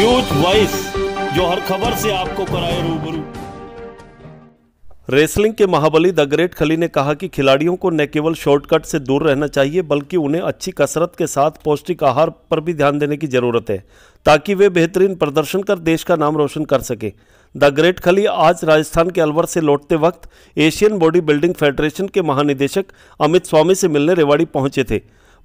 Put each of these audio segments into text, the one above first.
News voice, जो हर खबर से आपको कराए रूबरू। रेसलिंग के महाबली द ग्रेट खली ने कहा कि खिलाड़ियों को न केवल शॉर्टकट से दूर रहना चाहिए, बल्कि उन्हें अच्छी कसरत के साथ पौष्टिक आहार पर भी ध्यान देने की ज़रूरत है, ताकि वे बेहतरीन प्रदर्शन कर देश का नाम रोशन कर सके। द ग्रेट खली आज राजस्थान के अलवर से लौटते वक्त एशियन बॉडी बिल्डिंग फेडरेशन के महानिदेशक अमित स्वामी से मिलने रेवाड़ी पहुँचे थे।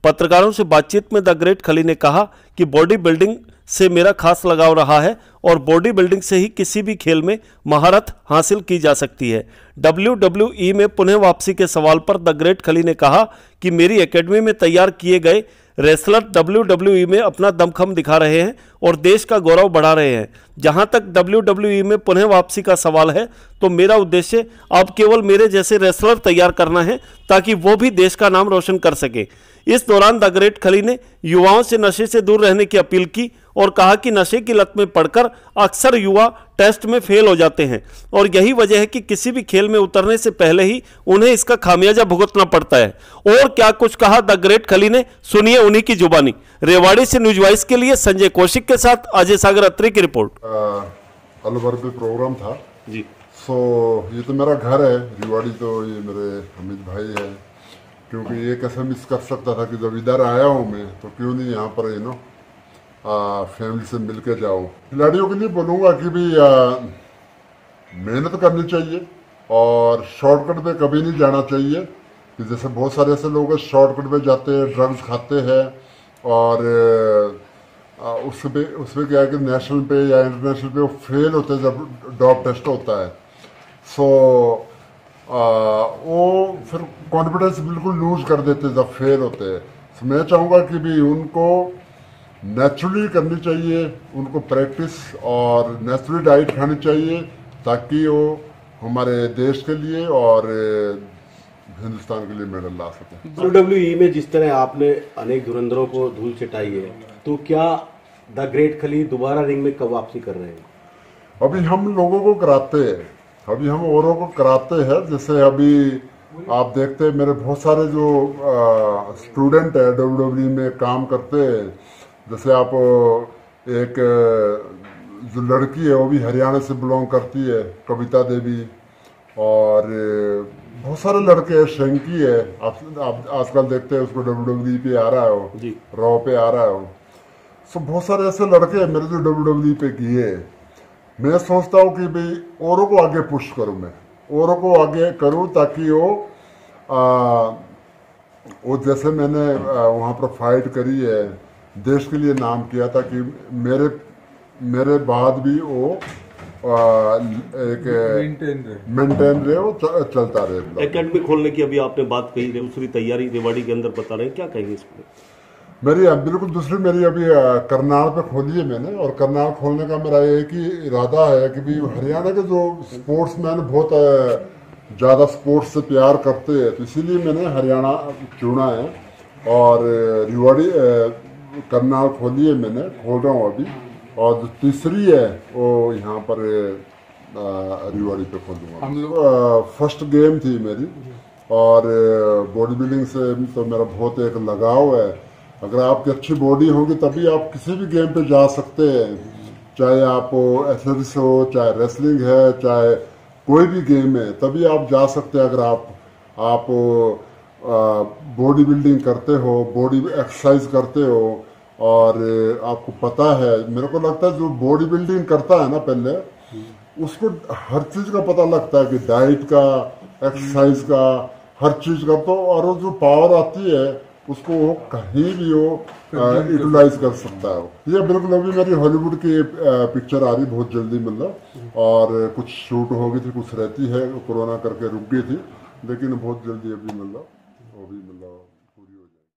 पत्रकारों से बातचीत में द ग्रेट खली ने कहा कि बॉडी बिल्डिंग से मेरा खास लगाव रहा है और बॉडी बिल्डिंग से ही किसी भी खेल में महारत हासिल की जा सकती है। WWE में पुनः वापसी के सवाल पर द ग्रेट खली ने कहा कि मेरी एकेडमी में तैयार किए गए रेसलर डब्ल्यू में अपना दमखम दिखा रहे हैं और देश का गौरव बढ़ा रहे हैं। जहाँ तक डब्ल्यूडब्ल्यूई में पुनः वापसी का सवाल है तो मेरा उद्देश्य अब केवल मेरे जैसे रेसलर तैयार करना है, ताकि वो भी देश का नाम रोशन कर सके। इस दौरान द ग्रेट खली ने युवाओं से नशे से दूर रहने की अपील की और कहा कि नशे की लत में पड़कर अक्सर युवा टेस्ट में फेल हो जाते हैं। और यही वजह है कि किसी भी खेल में उतरने से पहले ही उन्हें इसका खामियाजा भुगतना पड़ता है। और क्या कुछ कहा द ग्रेट खली ने? सुनिए उन्हीं की जुबानी। रेवाड़ी से न्यूज़ वाइस के लिए संजय कौशिक के साथ अजय सागर अत्री की रिपोर्ट। अलवर पे प्रोग्राम था। जी। सो ये तो मेरा घर है। रिवाड़ी तो ये मेरे अमित भाई है। क्योंकि ये कैसे मिस कर सकता था कि जब इधर आया हूँ मैं तो क्यों नहीं यहाँ पर यू नो फैमिली से मिल के जाओ। खिलाड़ियों के लिए बोलूँगा कि भी आ, मेहनत करनी चाहिए और शॉर्टकट पे कभी नहीं जाना चाहिए। कि जैसे बहुत सारे ऐसे लोग हैं शॉर्टकट पे जाते हैं ड्रग्स खाते हैं और आ, उस पे उस पे क्या है कि नेशनल पे या इंटरनेशनल पे वो फेल होते हैं जब डॉप टेस्ट होता है। सो वो फिर कॉन्फिडेंस बिल्कुल लूज कर देते हैं जब फेल होते हैं। So, मैं चाहूँगा कि भी उनको नेचुरली करनी चाहिए उनको प्रैक्टिस और नेचुरली डाइट खानी चाहिए ताकि वो हमारे देश के लिए और हिंदुस्तान के लिए मेडल ला सकें। डब्ल्यू में जिस तरह आपने अनेक धुरंधरों को धूल चटाई है तो क्या द ग्रेट खली दोबारा रिंग में कब वापसी कर रहे हैं? अभी हम लोगों को कराते हैं अभी हम औरों को कराते हैं जैसे अभी आप देखते हैं मेरे बहुत सारे जो स्टूडेंट है डब्ल्यू में काम करते हैं जैसे आप एक जो लड़की है वो भी हरियाणा से बिलोंग करती है कविता देवी। और बहुत सारे लड़के हैं शंकी है। आप, आप आजकल देखते हैं उसको डब्ल्यू डब्ल्यू पे आ रहा है वो। रॉ पे आ रहा है वो। सो बहुत सारे ऐसे लड़के हैं मेरे जो डब्ल्यू डब्ल्यू पे किए मैं सोचता हूँ कि भाई औरों को आगे पुश करूँ मैं। औरों को आगे करूँ ताकि वो आ, वो जैसे मैंने वहाँ पर फाइट करी है देश के लिए नाम किया था कि मेरे मेरे बाद भी वो आ, एक मेंटेन रहे। वो चलता रहे एकेडमी खोलने की अभी आपने बात कही दूसरी तैयारी रेवाड़ी के अंदर बता रहे हैं क्या कहेंगे इसमें? मेरी बिल्कुल दूसरी मेरी अभी करनाल पे खोली है मैंने और करनाल खोलने का मेरा ये ही इरादा है कि भी हरियाणा के जो स्पोर्ट्समैन बहुत ज़्यादा स्पोर्ट्स से प्यार करते हैं तो इसीलिए मैंने हरियाणा चुना है। और रिवाड़ी करनाल खोली है मैंने खोल रहा हूँ अभी। और जो तीसरी है वो यहाँ पर रिवाड़ी पे खोलूँगा। हम लोग फ़र्स्ट गेम थी मेरी। और बॉडी बिल्डिंग से तो मेरा बहुत एक लगाव है। अगर आपकी अच्छी बॉडी होगी तभी आप किसी भी गेम पे जा सकते हैं। चाहे आप एथलेटिक्स हो चाहे रेसलिंग है चाहे कोई भी गेम है तभी आप जा सकते हैं। अगर आप आप बॉडी बिल्डिंग करते हो बॉडी एक्सरसाइज करते हो और आपको पता है मेरे को लगता है जो बॉडी बिल्डिंग करता है ना पहले उसको हर चीज़ का पता लगता है कि डाइट का एक्सरसाइज का हर चीज़ का तो और जो पावर आती है उसको वो कहीं भी वो यूटिलाइज कर सकता है ये बिल्कुल अभी मेरी हॉलीवुड की पिक्चर आ रही बहुत जल्दी मतलब। और कुछ शूट हो गई थी कुछ रहती है कोरोना करके रुक गई थी लेकिन बहुत जल्दी अभी मतलब वो भी मतलब